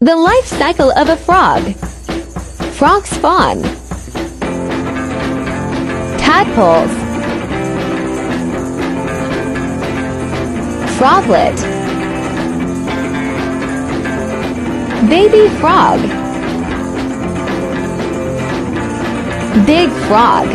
The life cycle of a frog. Frog spawn. Tadpoles. Froglet. Baby frog. Big frog.